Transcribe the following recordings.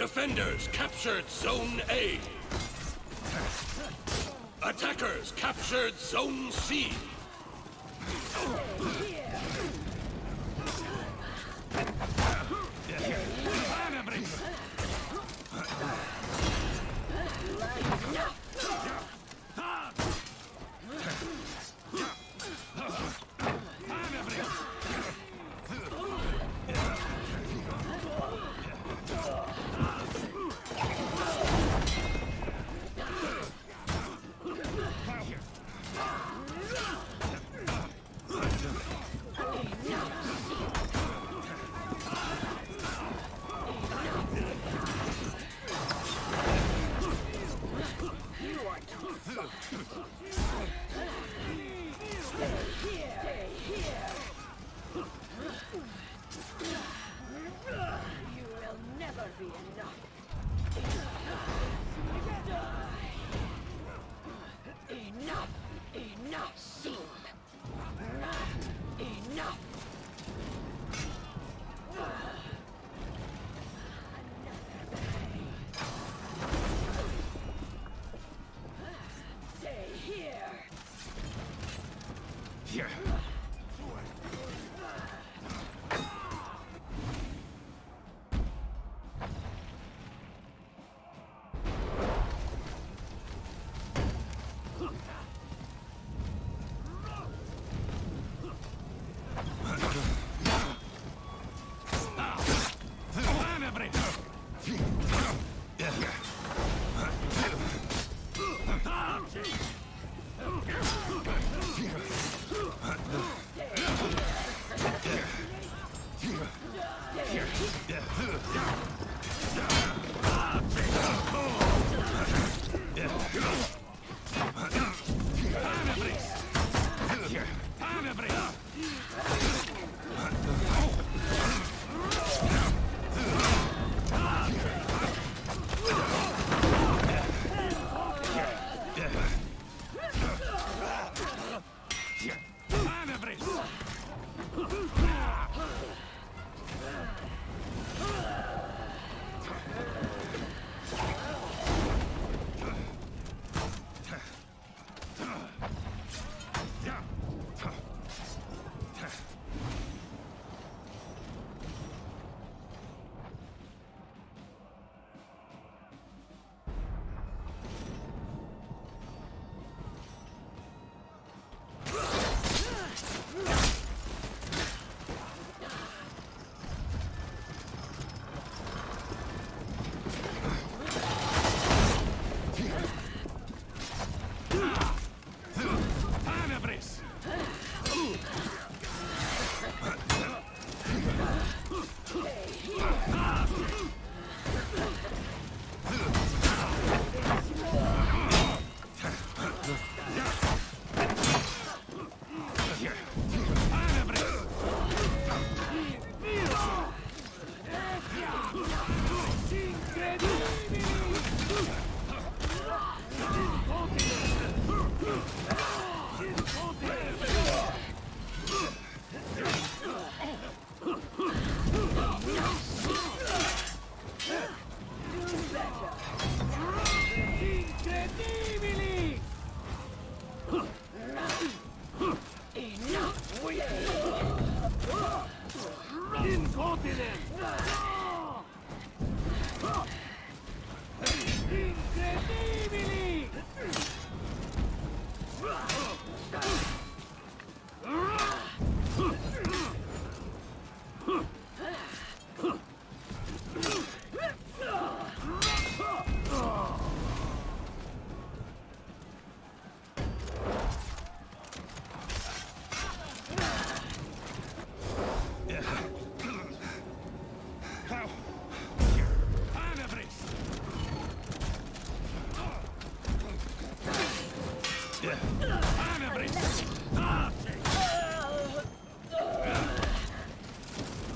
Defenders captured Zone A. Attackers captured Zone C. ずらっと。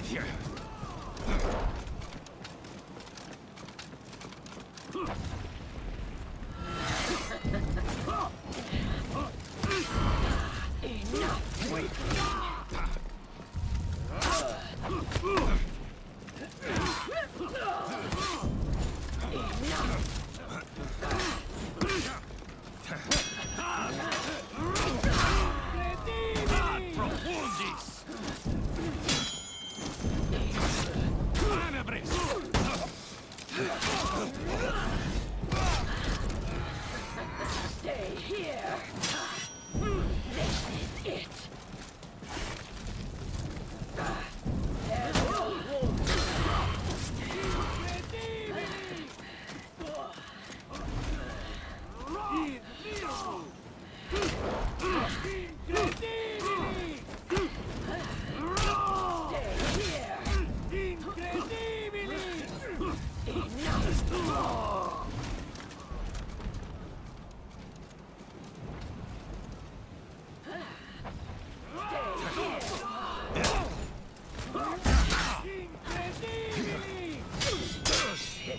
Here. Enough with. Enough.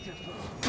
Masterful.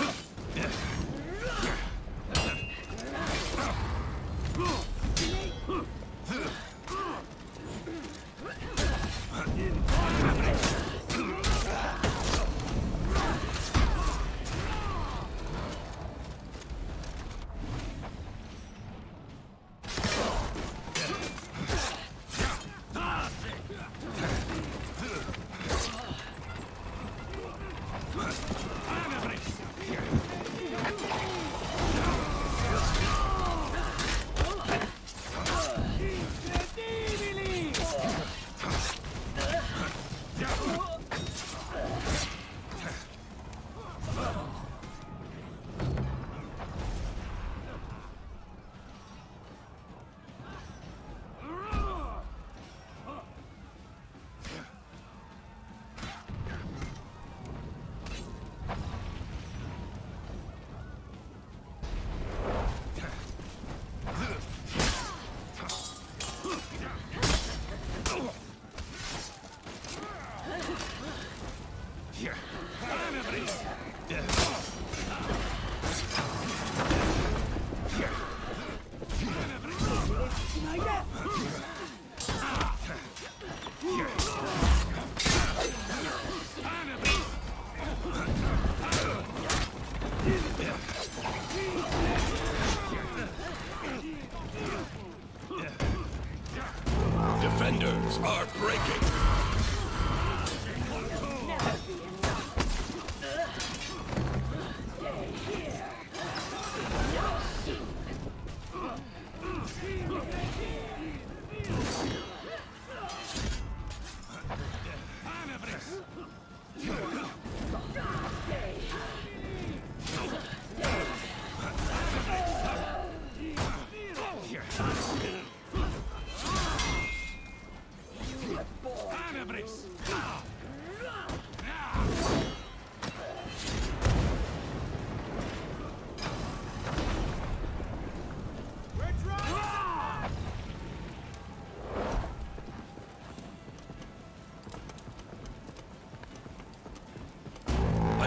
Defenders are breaking!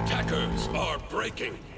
Attackers are breaking!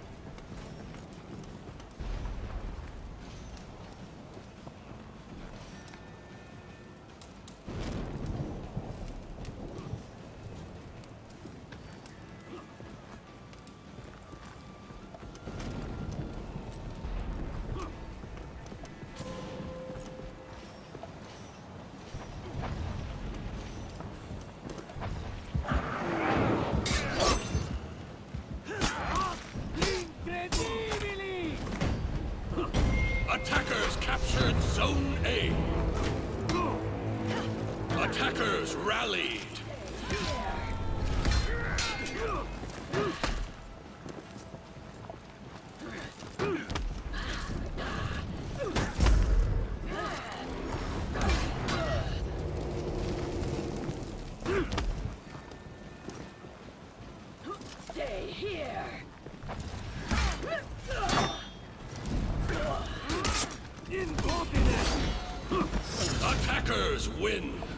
Win!